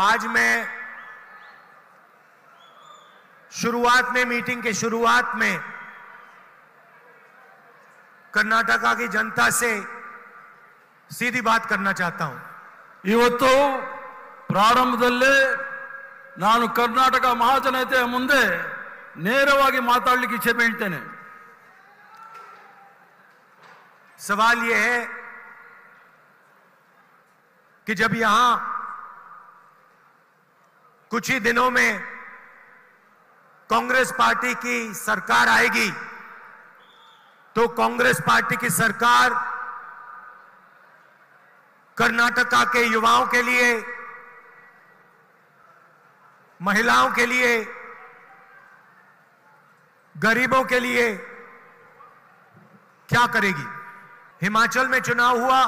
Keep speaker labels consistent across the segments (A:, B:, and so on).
A: आज मैं शुरुआत में मीटिंग के शुरुआत में कर्नाटका की जनता से सीधी बात करना चाहता हूं
B: ಇವತ್ತು ಪ್ರಾರಂಭದಲ್ಲೇ ನಾನು ಕರ್ನಾಟಕ ಮಹಾಜನತೆಯ ಮುಂದೆ ನೇರವಾಗಿ ಮಾತಾಡಲಿಕ್ಕೆ ಇಚ್ಛೆ ಬೀಳ್ತೇನೆ
A: सवाल यह है कि जब यहां कुछ ही दिनों में कांग्रेस पार्टी की सरकार आएगी। तो कांग्रेस पार्टी की सरकार कर्नाटका के युवाओं के लिए, महिलाओं के लिए, गरीबों के लिए क्या करेगी? हिमाचल में चुनाव हुआ,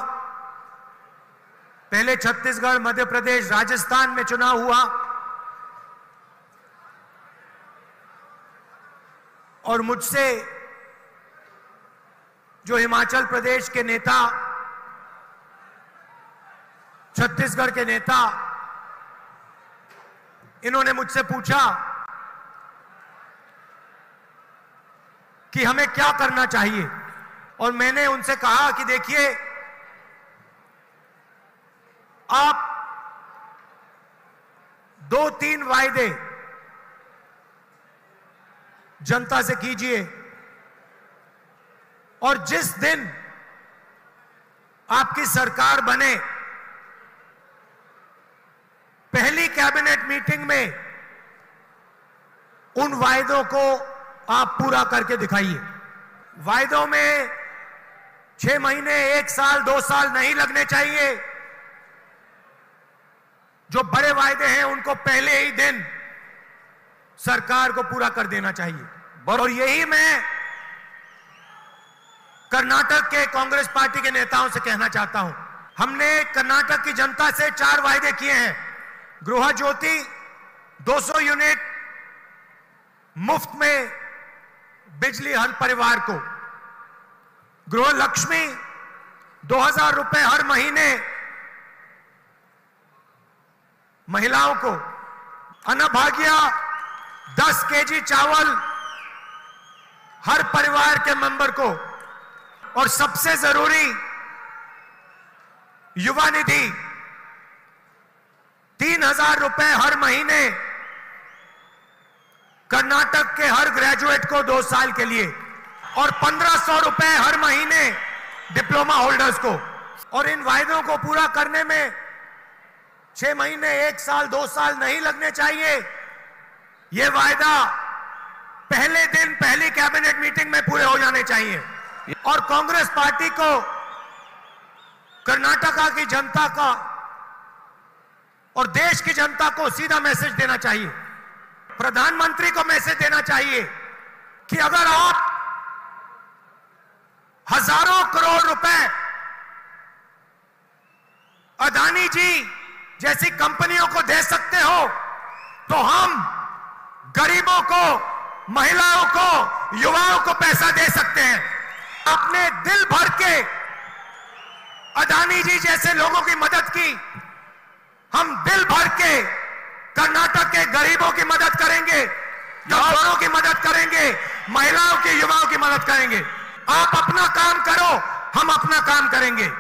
A: पहले छत्तीसगढ़, मध्य प्रदेश, राजस्थान में चुनाव हुआ और मुझसे जो हिमाचल प्रदेश के नेता, छत्तीसगढ़ के नेता, इन्होंने मुझसे पूछा कि हमें क्या करना चाहिए। और मैंने उनसे कहा कि देखिए, आप दो तीन वायदे जनता से कीजिए। और जिस दिन आपकी सरकार बने, पहली कैबिनेट मीटिंग में उन वायदों को आप पूरा करके दिखाइए। वायदों में छह महीने, एक साल, दो साल नहीं लगने चाहिए। जो बड़े वायदे हैं, उनको पहले ही दिन सरकार को पूरा कर देना चाहिए। और यही मैं कर्नाटक के कांग्रेस पार्टी के नेताओं से कहना चाहता हूँ। हमने कर्नाटक की जनता से चार वायदे किए हैं। गृह ज्योति 200 यूनिट मुफ़्त में बिजली हर परिवार को। गृह लक्ष्मी 2000 रुपए हर महीने महिलाओं को। अनभाग्या 10 केजी चावल हर परिवार के मेंबर को। और सबसे ज़रूरी युवा निधि, तीन हज़ार रुपए हर महीने कर्नाटक के हर ग्रेजुएट को दो साल के लिए, और पंद्रह सौ रुपए हर महीने डिप्लोमा होल्डर्स को। और इन वायदों को पूरा करने में छह महीने, एक साल, दो साल नहीं लगने चाहिए। ये वायदा पहले दिन, पहली कैबिनेट मीटिंग में पूरे हो जाने चाहिए। और कांग्रेस पार्टी को, कर्नाटका की जनता का और देश की जनता को सीधा मैसेज देना चाहिए। प्रधानमंत्री को मैसेज देना चाहिए कि अगर आप हज़ारों करोड़ रुपए अदानी जी जैसी कंपनियों को दे सकते हो तो हम गरीबों को, महिलाओं को, युवाओं को पैसा दे सकते हैं। अपने दिल भर के अदानी जी जैसे लोगों की मदद की। हम दिल भर के कर्नाटक के गरीबों की मदद करेंगे मजदूरों की मदद करेंगे, महिलाओं के, युवाओं की मदद करेंगे। आप अपना काम करो, हम अपना काम करेंगे।